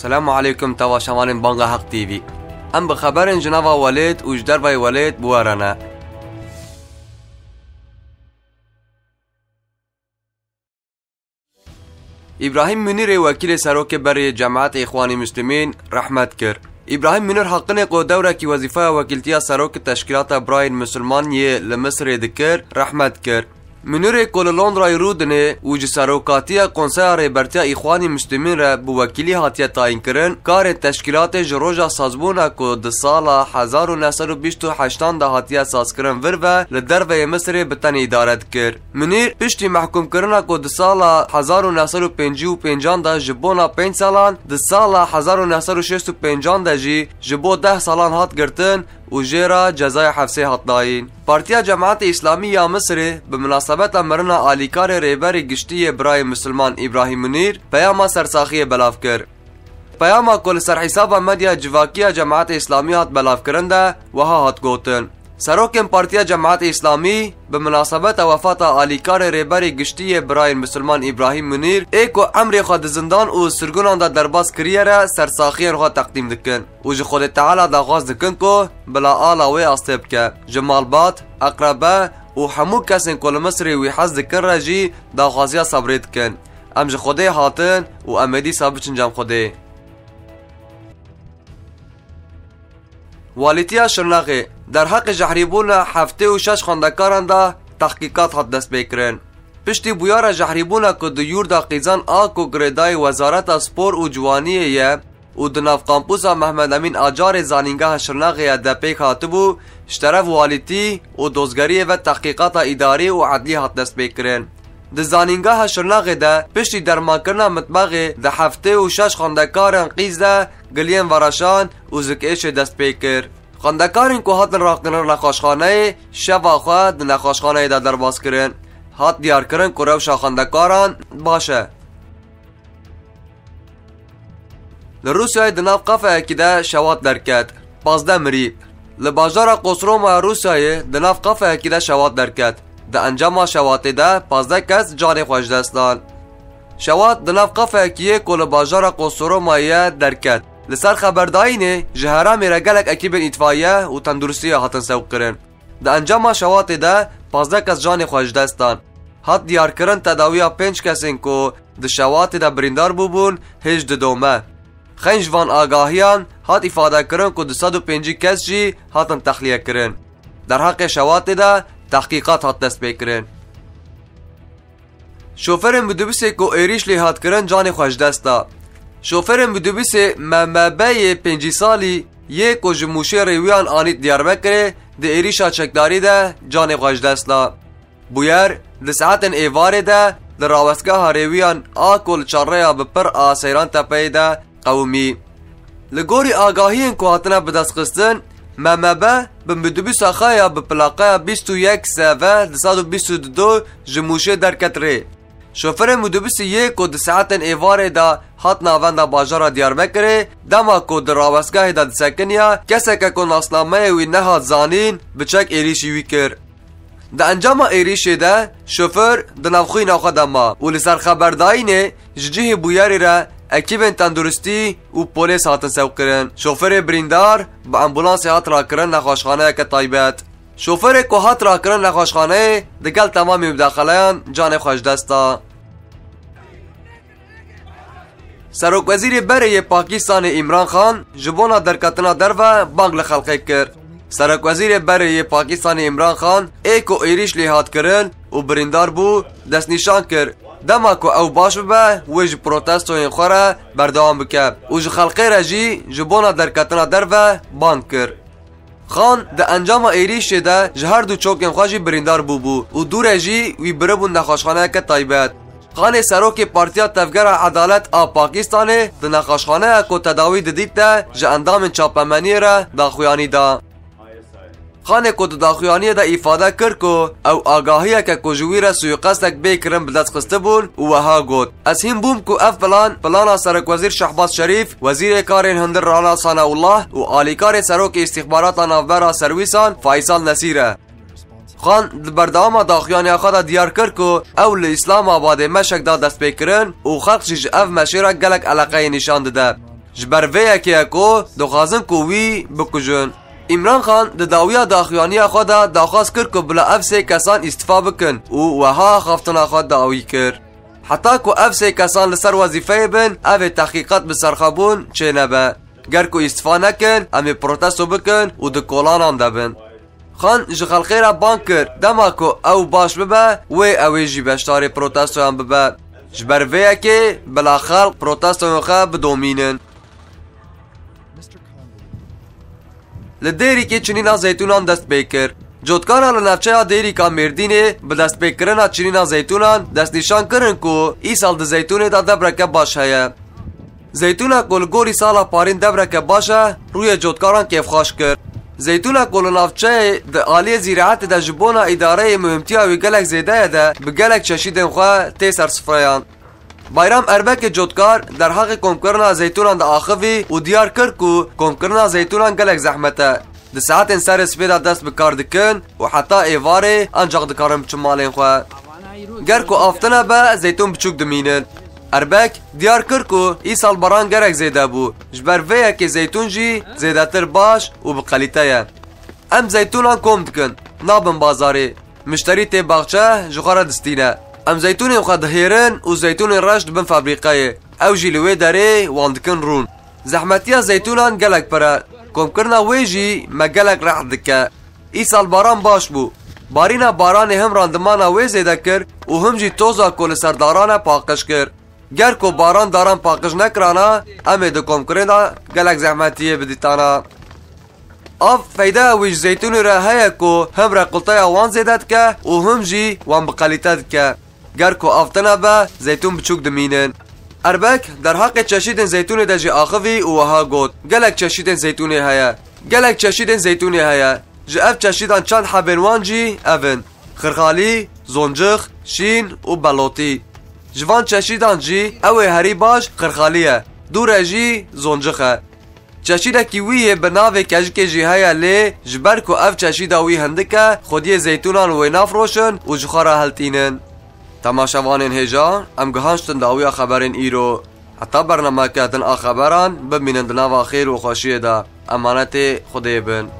سلام علیکم تماشامان بانگ حق تیوی ام بخبرن جناوا ولید و جدروی ولید بوارنه ابراهیم منیر وکیل سروک بر جماعت اخوان مسلمین رحمت کرد ابراهیم منیر حقن کو دوره کی وظیفه وکیلتی سروک تشکیلات برای مسلمان یه لمصر دکر رحمت کرد Münûrê Kololandrayê Rûdinê û ji serokatiya Konseya Rêbertiya Îxwanî Müslîmîn re bi wekîlî hatiye tayinkirin, karê teşkîlatê ji roja sazbûna ku di sala hezar û neh sed û bîst û heştan de hatiye sazkirin vir ve li derveyê Misrê bi tenê îdare dikir. Münîr piştî mehkûmkirina ku di sala hezar û neh sed û pêncî û pêncan de ji bona pênc salan, di sala hezar û neh sed û şêst û pêncan de jî ji bo deh salan hat girtin وجيرا جزای حفصه هاتناین پارتیا جماعت اسلامی یا مصر به مناسبت امرنا آلیکار ریبر گشتی برای مسلمان ابراهیم منیر پیام سرساخی بلاف کرد پیاما کل سر حساب مدیا جواکی جماعت اسلامی هات بلاف کرنده و ها هات گوتن سروکن پارتیا جماعت اسلامی به مناسبت وفات آلیکار ریبر گشتی براین مسلمان ابراهیم منیر ایکو امر خود زندان او سرگونان دا درباز کریه را سرساخی را تقدیم دکن او جه خود تعالی دا غاز دکن کو بلا آلا وی استیب که جمال بات اقربه او همو کسین کل مصر وی حز دکن را جی دا غازیا صبرید کن ام جه خوده هاتن و امدی صابر چنجام خوده والیتیا شرناغی дар ҳаққи жаҳрибуна ҳафтау шаш хондакаранда таҳқиқот ҳат даст мекирен пишти буяра жаҳрибуна ку ду юрда қизан а ку гредаи вазарата спор ӯ ҷуванияе ӯ ду навкампуса маҳмадамин аҷари занинга ҳашрнағия дапек ҳатибу штараф валитӣ ӯ дозгарие ва таҳқиқата идарӣ ӯ адлӣ ҳат даст мекирен د زانینګه شرناغه ده پشتي درماکنه مطبغه د هفته او شش خوندکارن قیز ده ګلین ورشان او زکه شه دست پیکر خاندەکانین کو هاتن ڕاکردن نەخۆشخانەی شەواخوا د نەخۆشخانەیدا دەربازکردن هات دیارکردن کو ڕەوشە خاندەکاران باشە لە رووسای دناو قەفەیەکیدا شەوات دەرکات پازدە مری لە باژارە قۆسرۆما رووسایە دناو قەفەیەکیدا شەوات دەرکات د ئەنجاما شەواتێدا پازدە کەس جارێ خۆشدەستان شەوات دناو قەفەیەکیە کۆ لە باژارە قۆسرۆمایە دەرکات لسر خبردارینه جهرا میره گلک اکیب اتفایه و تندرستی هاتن سوق کرن در انجام شواتی دا، پازده کس جان خواج دستان هات دیار کرن تداویه پنج کسین کو در شواتی دا بریندار بوبون هیچ دومه خنج وان آگاهیان هات افاده کرن که پنجی کس جی هاتن تخلیه کردن. در حق شوایت دا، تحقیقات هات دست بکردن. شوفرن بدوبسه کو ایریش لی هات کرن جان خواج دستا Şoferên midobîsê Memebeyê pêncî salî yê ku ji mûşerê wiyan anît Diyarbekirê di êrişa çekdarî de canê xweş dest da. Bu yer li saetên êvarê de li rawestgeha rêwiyan a ku li çarreya bi pir a seyran tepeyê de qewmî. Li gorî agahiyên ku hatine bidestxistin, Memebe bi midobîsa xeya bi plaqeya 21 SV 1922 ji mûşê derketirê. شوفر مودوبوس یک کو د ساعتن ایوار دا هات ناوندا باجارا دیارمکره دما کو د راوسگاه دا سکنیا کسک کو ناسنامه وی نه زانین بچک ایریشی ویکر د انجام ایریشه ده شوفر د نوخوی ناخه دما ول سر خبرداینه ججه بویاری را اکیبن تندرستی او پولیس هاتن سوکرن شوفر بریندار با امبولانس هات را کرن نخوشخانه که تایبت شوفر کو هات را کرن خانه دگل تمامی مداخلهان جان خوش دستا سروک وزیر بره پاکستان عمران خان جبونا درکتنا و بانگ لخلقه کرد سرکوزیر وزیر بره پاکستان عمران خان ایکو ایریش لیهات کرن و بریندار بو دست نشان کرد دما کو او باش به وج و این خوره بردوام بکه و خلقه رجی جبونا درکتنا و بانگ کرد خان د انجام ایری شده جهر دو چوکم خواجی بریندار بو بو و دور جی وی بره بون نخاشخانه که تایبت خان سروک پارتیا تفگر عدالت آ پاکستان د نخاشخانه کو تداوی ددیت ده جه اندام چاپمنی را دا خویانی دا خانê ku di daxuyaniyê de îfade kir ku ew agahiyeke ku ji wî re suîqestek bê kirin bi destxistî bûn û weha got ez hîn bûm ku ev plan plana serokwezîr Şehbaz Şerîf wezîrê karên hindir Rana Sanawullah û alîkarê serokê îstihbarata navbera serwîsan Faysal Nesîr e خان د برداما داخیانی خدا دا دیار کرد کو او ل اسلام آباد مشک دا دست بکرن او خلق جی اف مشیرا گلک علاقه نشان داده جبروی که کو دخوازن کو وی بکجن ئیمران خان د داویا داخوانیya خوا دا داخواست کرد ku bila ev sê kesan îstîfa bikin û weha xaftina xwe dawî kir. Heta ku ev sê kesan li ser wezîfeyê bin evê teqîqat bi serxebûn çê nebe. Ger ku îstîfa nekin em ê protesto bikin û di kolanan debin. Xan ji xelxê re ban kir dema ku ew baş bibe wê ew ê jî beşdarê protestoyan bibe. Ji ber vê yekê bila xelq protestoyan xwe bidomînin. Li Dêrîkê çinîna zeytûnan dest pê kir. Cotkara li navçeya Dêrîka Mêrdînê bi destpêkirina çinîna zeytûnan destnîşan kirin ku îsal di zeytûnê da devreke baş heye. Zeytûna ku li gorî sala parên devreke baş e, rûyê cotkaran kêfxweş kir. Zeytûna ku li navçeyê di aliyê zîraetê de ji bona îdareyê mühimtiya wî gelek zêde ye de bi gelek çeşîdên xwe tê ser sifreyan. Bayram Erbek Cotkar der haqê komkirina zeytûnan da axivî û diyar kir ku komkirina zeytûnan gelek zehmet e. Di saetên serê spê de dest bi kar dikin û heta êvarê ancaq dikarin biçin malên xwe. Ger ku aftina be zeytûn biçûk dimînin. Erbek diyar kir ku îsal baran gerek zêde bû. Ji ber vê yekê zeytûn jî zêdetir baş û bi qelîte ye. Em zeytûnan kom dikin, nabin bazarê. Müşterî tê baxçe ji xwe re distîne. ئەم زەتونی خوا دەهێرن و زەتونی ڕشت بم فابریقایە ئەو ژی لەوێ دەرێ واندکن ڕوون زەحمەتیە زەتونان گەلک پرە کۆمکردنا وێژی مەگەلک ڕەح دکە ئیسال باران باش بوو بارینە بارانێ هەم ڕاندمانە وێ زێدە کرد و هەمجی تۆزا کۆ لە سەردارانە پاقش کرد گەر کۆ باران داران پاقش نەکرانە ئەمێ دکۆمکرێنە گەلک زەحمەتیە بدیتانە ئاف فەیدا ویش زەتونی رە هەیە کۆ هەم ڕە قوڵتەیە وان زێدە دکە و هەمجی وان بقەلیتە دکە گر کو آفتنا به زیتون بچوک دمینن اربک در حق چشیدن زیتون ده جی آخوی و وها گوت گلک چشیدن زیتون هیا گلک چشیدن زیتون هیا جی اف چشیدن چند حبنوان جی اون خرخالی، زنجخ، شین و بلوتی جوان چشیدن جی اوی هری باش خرخالیه دوره جی زنجخه چشیده کی ویه به ناو کجک جی هیا لی جبر کو اف چشیده وی هندکه خودی زیتونان وی نافروشن و جخاره هلتینن تەماشاوان هێژا ئەم گەهشتن خبرین ای رو. هەتا برنامه کردن آخبران، ببینند خێر و دا. امانت خودێ خودیبن.